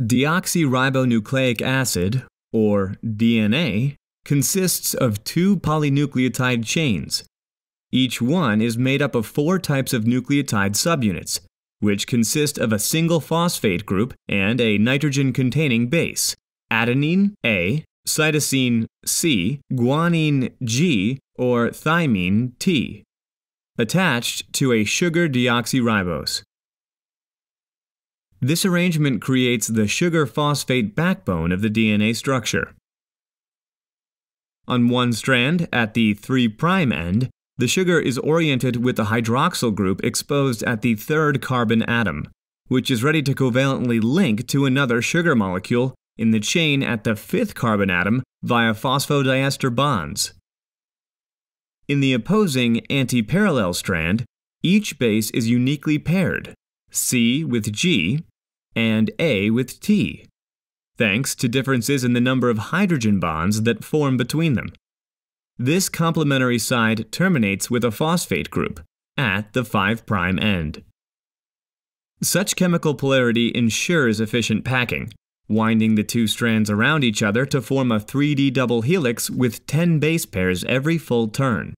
Deoxyribonucleic acid, or DNA, consists of two polynucleotide chains. Each one is made up of four types of nucleotide subunits, which consist of a single phosphate group and a nitrogen containing base adenine A, cytosine C, guanine G, or thymine T, attached to a sugar deoxyribose. This arrangement creates the sugar phosphate backbone of the DNA structure. On one strand, at the 3' end, the sugar is oriented with the hydroxyl group exposed at the third carbon atom, which is ready to covalently link to another sugar molecule in the chain at the fifth carbon atom via phosphodiester bonds. In the opposing antiparallel strand, each base is uniquely paired, C with G and A with T, thanks to differences in the number of hydrogen bonds that form between them. This complementary side terminates with a phosphate group at the 5' end. Such chemical polarity ensures efficient packing, winding the two strands around each other to form a 3D double helix with 10 base pairs every full turn.